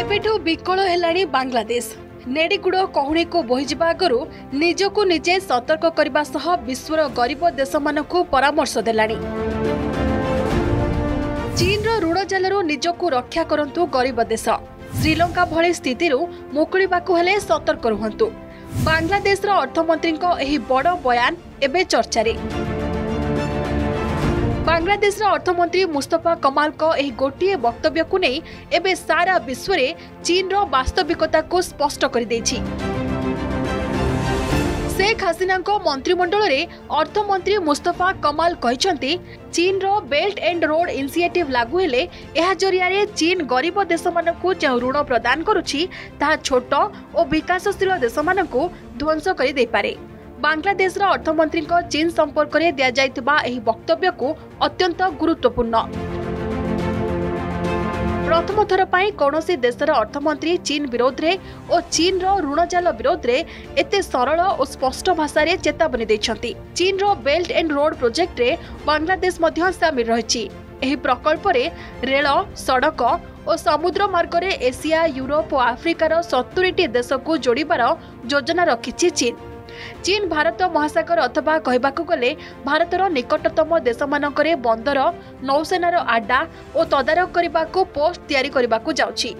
ଏବେଠୁ ବିକଳ ହେଲାଣି ବାଂଲାଦେଶ। ନେଡ଼ିଗୁଡ଼ କହୁଣୀକୁ ବୋହିଯିବା ଆଗରୁ ନିଜକୁ ନିଜେ ସତର୍କ କରିବା ସହ ବିଶ୍ୱର ଗରିବ ଦେଶମାନଙ୍କୁ ପରାମର୍ଶ ଦେଲାଣି। ଚୀନର ଋଣ ଜାଲରୁ ନିଜକୁ ରକ୍ଷା କରନ୍ତୁ ଗରିବ ଦେଶ। ଶ୍ରୀଲଙ୍କା ଭଳି ସ୍ଥିତିରୁ ମୁକୁଳିବାକୁ ହେଲେ ସତର୍କ ରୁହନ୍ତୁ। ବାଂଲାଦେଶର ଅର୍ଥମନ୍ତ୍ରୀଙ୍କ ଏହି ବଡ଼ ବୟାନ ଏବେ ଚର୍ଚ୍ଚାରେ। ବାଂଲାଦେଶର ଅର୍ଥମନ୍ତ୍ରୀ ମୁସ୍ତଫା କମାଲଙ୍କ ଏହି ଗୋଟିଏ ବକ୍ତବ୍ୟକୁ ନେଇ ଏବେ ସାରା ବିଶ୍ୱରେ ଚୀନର ବାସ୍ତବିକତାକୁ ସ୍ପଷ୍ଟ କରିଦେଇଛି। ଶେଖ୍ ହାସିନାଙ୍କ ମନ୍ତ୍ରିମଣ୍ଡଳରେ ଅର୍ଥମନ୍ତ୍ରୀ ମୁସ୍ତଫା କମାଲ କହିଛନ୍ତି ଚୀନର ବେଲ୍ଟ ଆଣ୍ଡ ରୋଡ୍ ଇନିସିଏଟିଭ୍ ଲାଗୁ ହେଲେ ଏହା ଜରିଆରେ ଚୀନ ଗରିବ ଦେଶମାନଙ୍କୁ ଯେଉଁ ଋଣ ପ୍ରଦାନ କରୁଛି ତାହା ଛୋଟ ଓ ବିକାଶଶୀଳ ଦେଶମାନଙ୍କୁ ଧ୍ୱଂସ କରିଦେଇପାରେ। ବାଂଲାଦେଶର ଅର୍ଥମନ୍ତ୍ରୀଙ୍କ ଚୀନ ସମ୍ପର୍କରେ ଦିଆଯାଇଥିବା ଏହି ବକ୍ତବ୍ୟକୁ ଅତ୍ୟନ୍ତ ଗୁରୁତ୍ୱପୂର୍ଣ୍ଣ। ପ୍ରଥମ ଥର ପାଇଁ କୌଣସି ଦେଶର ଅର୍ଥମନ୍ତ୍ରୀ ଚୀନ ବିରୋଧରେ ଓ ଚୀନର ଋଣ ଜାଲ ବିରୋଧରେ ଏତେ ସରଳ ଓ ସ୍ପଷ୍ଟ ଭାଷାରେ ଚେତାବନୀ ଦେଇଛନ୍ତି। ଚୀନର ବେଲ୍ଟ ଆଣ୍ଡ ରୋଡ୍ ପ୍ରୋଜେକ୍ଟରେ ବାଂଲାଦେଶ ମଧ୍ୟ ସାମିଲ ରହିଛି। ଏହି ପ୍ରକଳ୍ପରେ ରେଳ ସଡ଼କ ଓ ସମୁଦ୍ର ମାର୍ଗରେ ଏସିଆ ୟୁରୋପ ଓ ଆଫ୍ରିକାର ସତୁରିଟି ଦେଶକୁ ଯୋଡ଼ିବାର ଯୋଜନା ରଖିଛି ଚୀନ। ଚୀନ ଭାରତ ମହାସାଗର ଅଥବା କହିବାକୁ ଗଲେ ଭାରତର ନିକଟତମ ଦେଶମାନଙ୍କରେ ବନ୍ଦର ନୌସେନାର ଆଡ୍ଡା ଓ ତଦାରଖ କରିବାକୁ ପୋଷ୍ଟ ତିଆରି କରିବାକୁ ଯାଉଛି।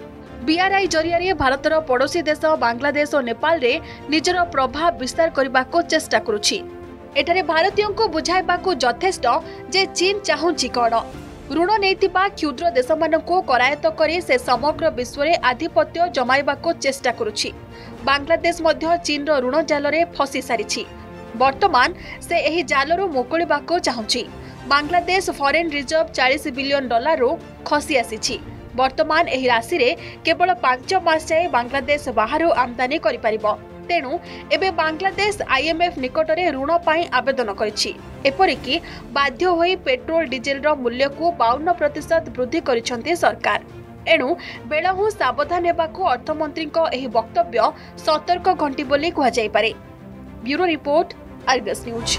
ବିଆର୍ଆଇ ଜରିଆରେ ଭାରତର ପଡ଼ୋଶୀ ଦେଶ ବାଂଲାଦେଶ ଓ ନେପାଳରେ ନିଜର ପ୍ରଭାବ ବିସ୍ତାର କରିବାକୁ ଚେଷ୍ଟା କରୁଛି। ଏଠାରେ ଭାରତୀୟଙ୍କୁ ବୁଝାଇବାକୁ ଯଥେଷ୍ଟ ଯେ ଚୀନ ଚାହୁଁଛି କ'ଣ। ଋଣ ନେଇଥିବା କ୍ଷୁଦ୍ର ଦେଶମାନଙ୍କୁ କରାୟତ୍ତ କରି ସେ ସମଗ୍ର ବିଶ୍ୱରେ ଆଧିପତ୍ୟ ଜମାଇବାକୁ ଚେଷ୍ଟା କରୁଛି ବାଂଲାଦେଶ ମଧ୍ୟ ଚୀନର ଋଣ ଜାଲରେ ଫସି ସାରିଛି ବର୍ତ୍ତମାନ ସେ ଏହି ଜାଲରୁ ମୁକୁଳିବାକୁ ଚାହୁଁଛି ବାଂଲାଦେଶ ଫରେନ୍ ରିଜର୍ଭ ଚାଳିଶ ବିଲିୟନ ଡଲାରରୁ ଖସି ଆସିଛି ବର୍ତ୍ତମାନ ଏହି ରାଶିରେ କେବଳ ପାଞ୍ଚ ମାସ ଯାଏଁ ବାଂଲାଦେଶ ବାହାରୁ ଆମଦାନୀ କରିପାରିବ ତେଣୁ ଏବେ ବାଂଲାଦେଶ ଆଇଏମ୍ଏଫ୍ ନିକଟରେ ଋଣ ପାଇଁ ଆବେଦନ କରିଛି। ଏପରିକି ବାଧ୍ୟ ହୋଇ ପେଟ୍ରୋଲ ଡିଜେଲର ମୂଲ୍ୟକୁ ବାଉନ ପ୍ରତିଶତ ବୃଦ୍ଧି କରିଛନ୍ତି ସରକାର। ଏଣୁ ବେଳହୁଁ ସାବଧାନ ହେବାକୁ ଅର୍ଥମନ୍ତ୍ରୀଙ୍କ ଏହି ବକ୍ତବ୍ୟ ସତର୍କ ଘଣ୍ଟି ବୋଲି କୁହାଯାଇପାରେ। Bureau report Argus news.